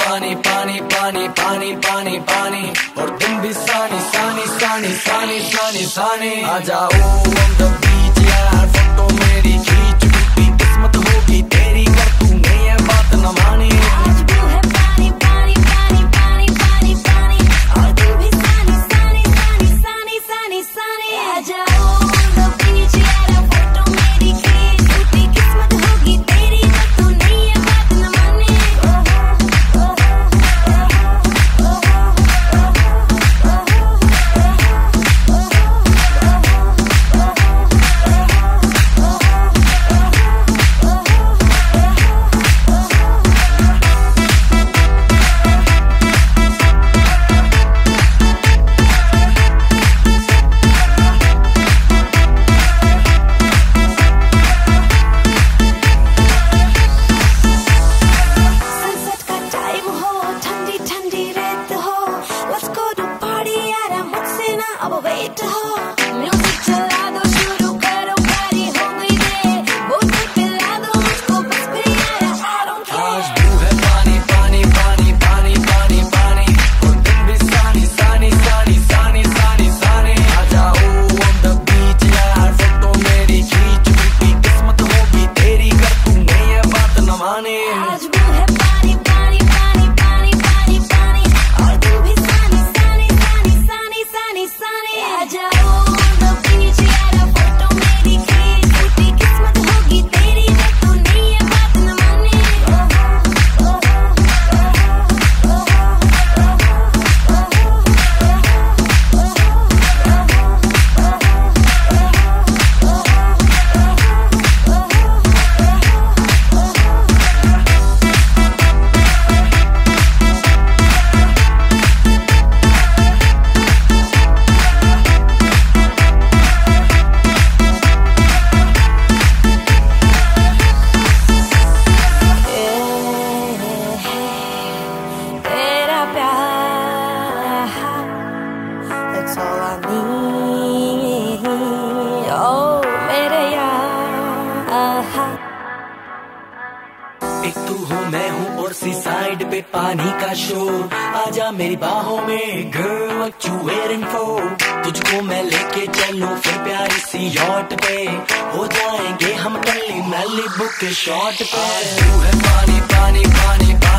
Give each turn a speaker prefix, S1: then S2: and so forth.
S1: पानी पानी पानी पानी पानी पानी, और तुम भी सानी
S2: पानी पानी पानी पानी पानी आ जाओ बीच यार फ़ोटो मेरी खींच
S1: साइड पे पानी का शोर। आजा मेरी बाहों में गर्ल व्हाट तुझको मैं लेके चलूँ फिर प्यारी सी यॉट पे। हो जाएँगे हम कल नली बुक शॉट पे तू है पानी पानी पानी, पानी।